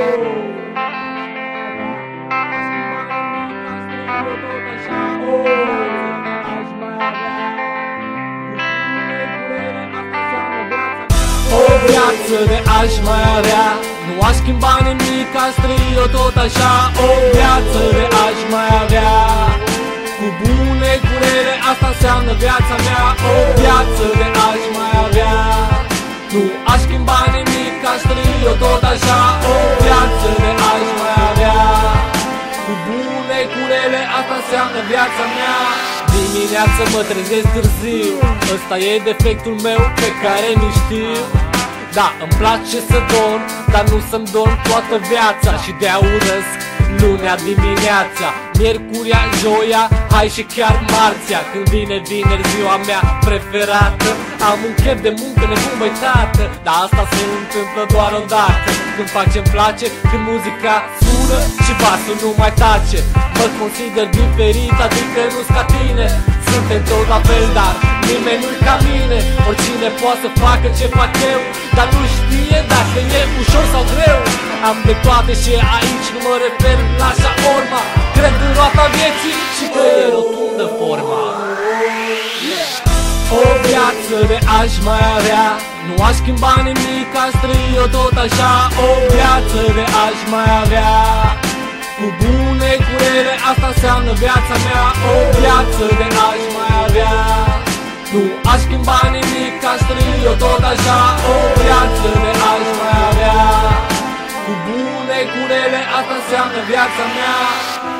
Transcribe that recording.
O viață de aș mai avea. Nu aș schimba nimic, aș trăi-o tot așa. O viață de aș mai avea. Cu bune, cu rele, asta înseamnă viața mea. O viață de aș mai avea. Nu aș schimba nimic, aș trăi-o tot așa bune, cu rele, asta înseamnă viața mea. Dimineața mă trezesc târziu Ăsta e defectul meu pe care nu știu. Da, îmi place să dorm, dar nu să-mi dorm toată viața. Și de-a urăsc lunea dimineața Miercuria, joia, hai și chiar marțea. Când vine vineri ziua mea preferată Am un chef de muncă nebun tată. Dar asta se întâmplă doar odată Când fac ce-mi place, când muzica sună și basul nu mai tace. Mă consider diferit, adică nu ca tine. Suntem tot la fel, dar nimeni nu-i ca mine. Oricine poate să facă ce fac eu Dar nu știe dacă e ușor sau greu. Am de toate și aici nu mă refer la urma viață de aș mai avea. Nu aș schimba nimic, aș trăi-o tot așa O viață de aș mai avea. Cu bune, cu rele, asta înseamnă viața mea O viață de aș mai avea. Nu aș schimba nimic, aș trăi-o tot așa O viață de aș mai avea. Cu bune, cu rele, asta înseamnă viața mea